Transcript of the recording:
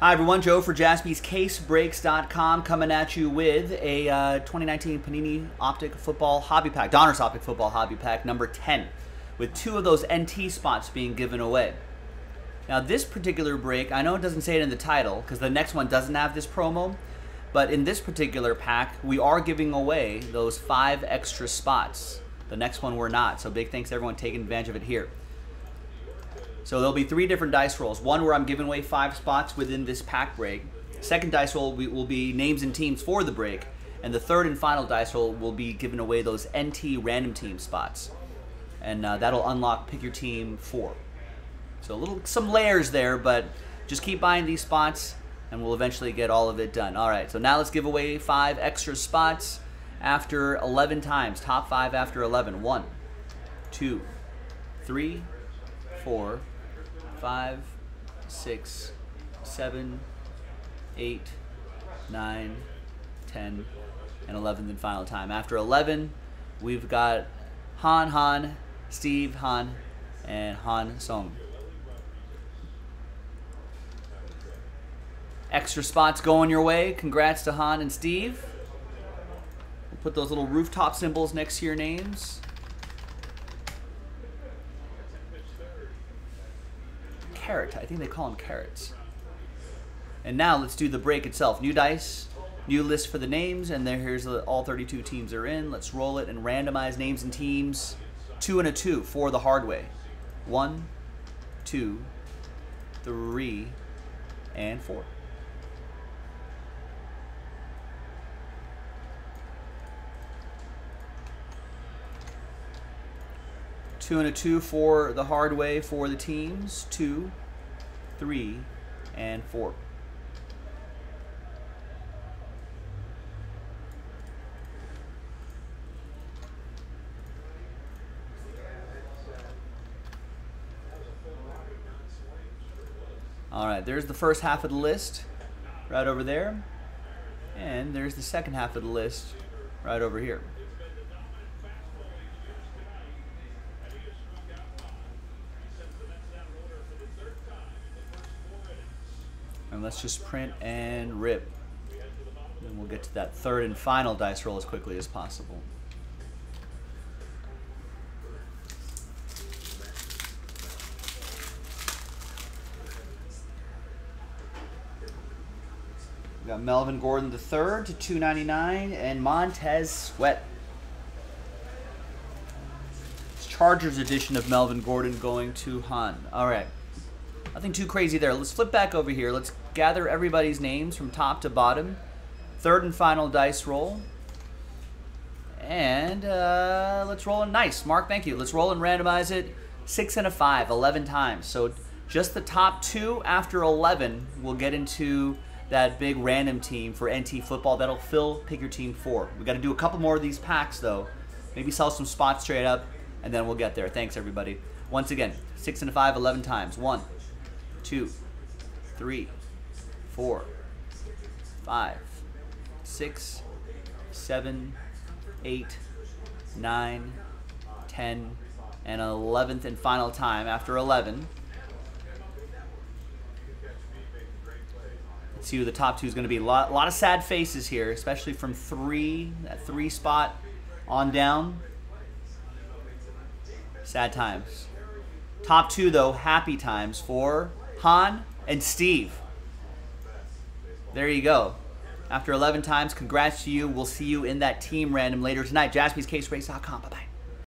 Hi, everyone. Joe for jaspyscasebreaks.com coming at you with a uh, 2019 Panini Optic Football Hobby Pack, Donruss Optic Football Hobby Pack number 10, with two of those NT spots being given away. Now, this particular break, I know it doesn't say it in the title because the next one doesn't have this promo, but in this particular pack, we are giving away those five extra spots. The next one we're not, so big thanks to everyone taking advantage of it here. So there'll be three different dice rolls. One where I'm giving away five spots within this pack break. Second dice roll will be names and teams for the break. And the third and final dice roll will be giving away those NT random team spots. And uh, that'll unlock pick your team four. So a little some layers there, but just keep buying these spots and we'll eventually get all of it done. All right, so now let's give away five extra spots after 11 times. Top five after 11. One, two, three, four, five, six, seven, eight, nine, ten, and 11th and final time. After 11, we've got Han Han, Steve Han, and Han Song. Extra spots going your way. Congrats to Han and Steve. We'll put those little rooftop symbols next to your names. Carrot. I think they call them carets. And now let's do the break itself. New dice, new list for the names, and there here's the, all 32 teams are in. Let's roll it and randomize names and teams. Two and a two for the hard way. One, two, three, and four. Two and a two for the hard way for the teams. Two, three, and four. All right, there's the first half of the list right over there. And there's the second half of the list right over here. And let's just print and rip. And we'll get to that third and final dice roll as quickly as possible. We got Melvin Gordon III to 299 and Montez Sweat. It's Chargers edition of Melvin Gordon going to Han. All right. Nothing too crazy there. Let's flip back over here. Let's gather everybody's names from top to bottom. Third and final dice roll. And uh, let's roll a nice. Mark, thank you. Let's roll and randomize it. Six and a five, 11 times. So just the top two after 11 will get into that big random team for NT football. That'll fill pick your team four. We got to do a couple more of these packs though. Maybe sell some spots straight up, and then we'll get there. Thanks everybody. Once again, six and a five, 11 times. One, two, three, four, five, six, seven, eight, nine, ten, and 11th and final time after 11. Let's see who the top two is going to be. A lot, a lot of sad faces here, especially from three, that three spot on down. Sad times. Top two, though, happy times for Han, and Steve. There you go. After 11 times, congrats to you. We'll see you in that team random later tonight. JaspysCaseBreaks.com. Bye-bye.